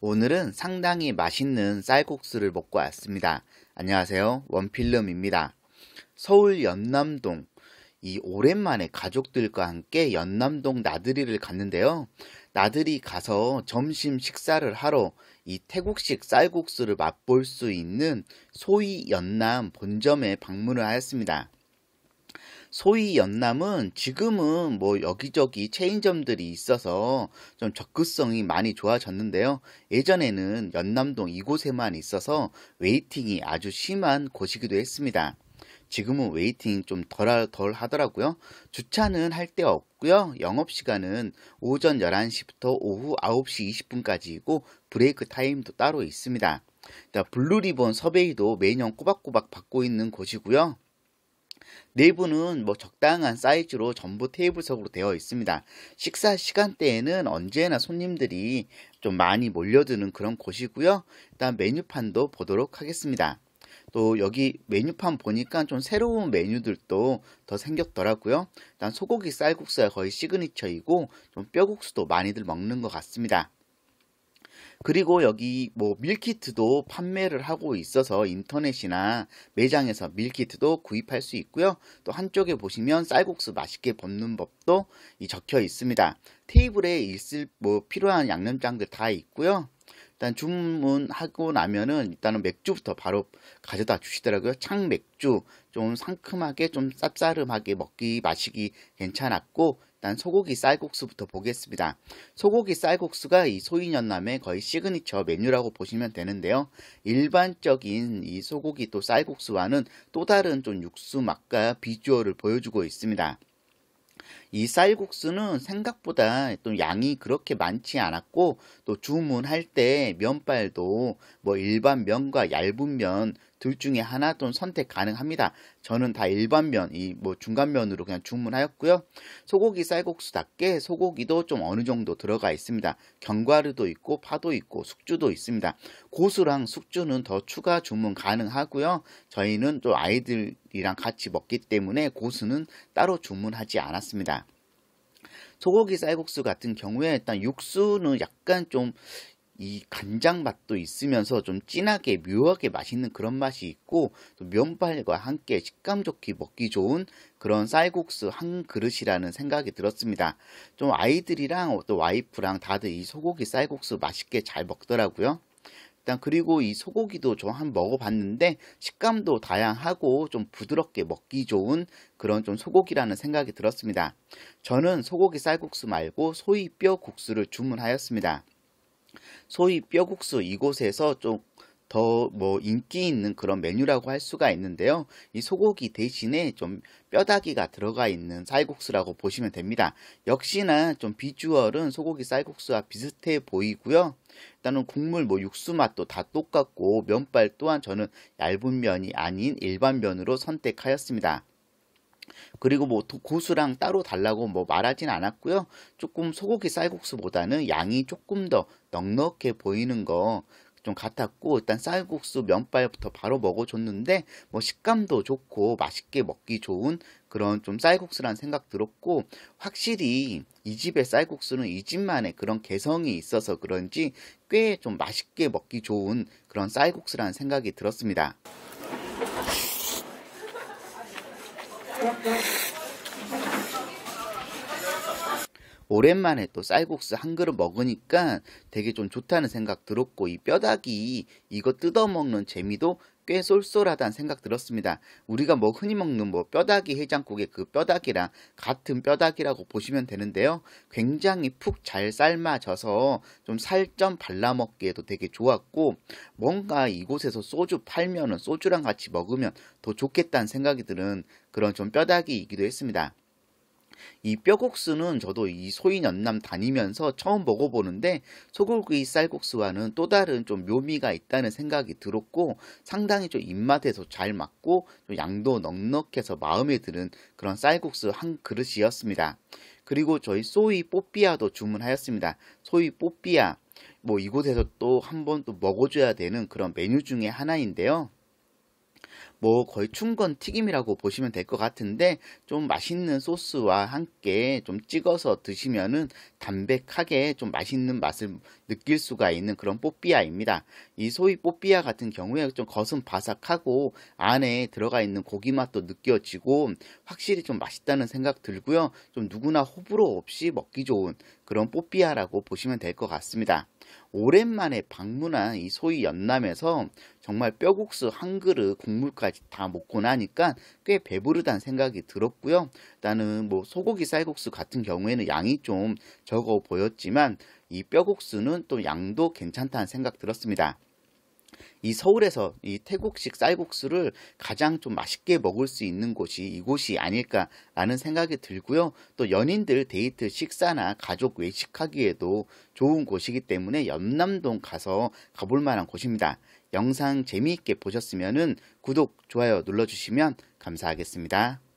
오늘은 상당히 맛있는 쌀국수를 먹고 왔습니다. 안녕하세요. 원필름입니다. 서울 연남동 이 오랜만에 가족들과 함께 연남동 나들이를 갔는데요. 나들이 가서 점심 식사를 하러 이 태국식 쌀국수를 맛볼 수 있는 소위 연남 본점에 방문을 하였습니다. 소위 연남은 지금은 뭐 여기저기 체인점들이 있어서 좀 접근성이 많이 좋아졌는데요. 예전에는 연남동 이곳에만 있어서 waiting이 아주 심한 곳이기도 했습니다. 지금은 waiting 좀 덜, 덜 하더라고요. 주차는 할 데 없고요. 영업시간은 오전 11시부터 오후 9시 20분까지이고 break time도 따로 있습니다. 블루리본 서베이도 매년 꼬박꼬박 받고 있는 곳이고요. 내부는 뭐 적당한 사이즈로 전부 테이블석으로 되어 있습니다. 식사 시간대에는 언제나 손님들이 좀 많이 몰려드는 그런 곳이고요. 일단 메뉴판도 보도록 하겠습니다. 또 여기 메뉴판 보니까 좀 새로운 메뉴들도 더 생겼더라고요. 일단 소고기 쌀국수가 거의 시그니처이고 좀 뼈국수도 많이들 먹는 것 같습니다. 그리고 여기 뭐 밀키트도 판매를 하고 있어서 인터넷이나 매장에서 밀키트도 구입할 수 있고요. 또 한쪽에 보시면 쌀국수 맛있게 먹는 법도 적혀 있습니다. 테이블에 있을 뭐 필요한 양념장들 다 있고요. 일단 주문하고 나면은 일단은 맥주부터 바로 가져다 주시더라고요. 창 맥주 좀 상큼하게 좀 쌉싸름하게 먹기 마시기 괜찮았고 일단 소고기 쌀국수부터 보겠습니다. 소고기 쌀국수가 이 소이연남의 거의 시그니처 메뉴라고 보시면 되는데요. 일반적인 이 소고기 또 쌀국수와는 또 다른 좀 육수 맛과 비주얼을 보여주고 있습니다. 이 쌀국수는 생각보다 또 양이 그렇게 많지 않았고 또 주문할 때 면발도 뭐 일반 면과 얇은 면 둘 중에 하나 또 선택 가능합니다. 저는 다 일반면, 이 뭐 중간면으로 그냥 주문하였고요. 소고기 쌀국수답게 소고기도 좀 어느 정도 들어가 있습니다. 견과류도 있고 파도 있고 숙주도 있습니다. 고수랑 숙주는 더 추가 주문 가능하고요. 저희는 또 아이들이랑 같이 먹기 때문에 고수는 따로 주문하지 않았습니다. 소고기 쌀국수 같은 경우에 일단 육수는 약간 좀 이 간장 맛도 있으면서 좀 진하게 묘하게 맛있는 그런 맛이 있고 또 면발과 함께 식감 좋게 먹기 좋은 그런 쌀국수 한 그릇이라는 생각이 들었습니다. 좀 아이들이랑 또 와이프랑 다들 이 소고기 쌀국수 맛있게 잘 먹더라고요. 일단 그리고 이 소고기도 좀 한 먹어봤는데 식감도 다양하고 좀 부드럽게 먹기 좋은 그런 좀 소고기라는 생각이 들었습니다. 저는 소고기 쌀국수 말고 소이 뼈 국수를 주문하였습니다. 소위 뼈국수 이곳에서 좀 더 뭐 인기 있는 그런 메뉴라고 할 수가 있는데요. 이 소고기 대신에 좀 뼈다귀가 들어가 있는 쌀국수라고 보시면 됩니다. 역시나 좀 비주얼은 소고기 쌀국수와 비슷해 보이고요. 일단은 국물 뭐 육수 맛도 다 똑같고 면발 또한 저는 얇은 면이 아닌 일반 면으로 선택하였습니다. 그리고 뭐 고수랑 따로 달라고 뭐 말하진 않았고요. 조금 소고기 쌀국수보다는 양이 조금 더 넉넉해 보이는 거 좀 같았고 일단 쌀국수 면발부터 바로 먹어줬는데 뭐 식감도 좋고 맛있게 먹기 좋은 그런 좀 쌀국수란 생각 들었고 확실히 이 집의 쌀국수는 이 집만의 그런 개성이 있어서 그런지 꽤 좀 맛있게 먹기 좋은 그런 쌀국수라는 생각이 들었습니다. 오랜만에 또 쌀국수 한 그릇 먹으니까 되게 좀 좋다는 생각 들었고 이 뼈다귀 이거 뜯어먹는 재미도 꽤 쏠쏠하다는 생각 들었습니다. 우리가 뭐 흔히 먹는 뭐 뼈다귀 해장국의 그 뼈다귀랑 같은 뼈다귀라고 보시면 되는데요. 굉장히 푹 잘 삶아져서 좀 살점 발라 먹기에도 되게 좋았고 뭔가 이곳에서 소주 팔면은 소주랑 같이 먹으면 더 좋겠다는 생각이 드는 그런 좀 뼈다귀이기도 했습니다. 이 뼈국수는 저도 이 소인 연남 다니면서 처음 먹어보는데 소고기 쌀국수와는 또 다른 좀 묘미가 있다는 생각이 들었고 상당히 좀 입맛에서 잘 맞고 좀 양도 넉넉해서 마음에 드는 그런 쌀국수 한 그릇이었습니다. 그리고 저희 소이 뽀삐아도 주문하였습니다. 소이 뽀삐아 뭐 이곳에서 또 한 번 또 먹어줘야 되는 그런 메뉴 중에 하나인데요. 뭐 거의 충건 튀김이라고 보시면 될 것 같은데 좀 맛있는 소스와 함께 좀 찍어서 드시면은 담백하게 좀 맛있는 맛을 느낄 수가 있는 그런 뽀삐아입니다. 이 소위 뽀삐아 같은 경우에 좀 겉은 바삭하고 안에 들어가 있는 고기 맛도 느껴지고 확실히 좀 맛있다는 생각 들고요. 좀 누구나 호불호 없이 먹기 좋은 그런 뽀삐아라고 보시면 될 것 같습니다. 오랜만에 방문한 이 소위 연남에서 정말 뼈국수 한 그릇 국물까지 다 먹고 나니까 꽤 배부르다는 생각이 들었고요. 나는 뭐 소고기 쌀국수 같은 경우에는 양이 좀 적어 보였지만 이 뼈국수는 또 양도 괜찮다는 생각 들었습니다. 이 서울에서 이 태국식 쌀국수를 가장 좀 맛있게 먹을 수 있는 곳이 이곳이 아닐까라는 생각이 들고요. 또 연인들 데이트 식사나 가족 외식하기에도 좋은 곳이기 때문에 연남동 가서 가볼 만한 곳입니다. 영상 재미있게 보셨으면 구독, 좋아요 눌러주시면 감사하겠습니다.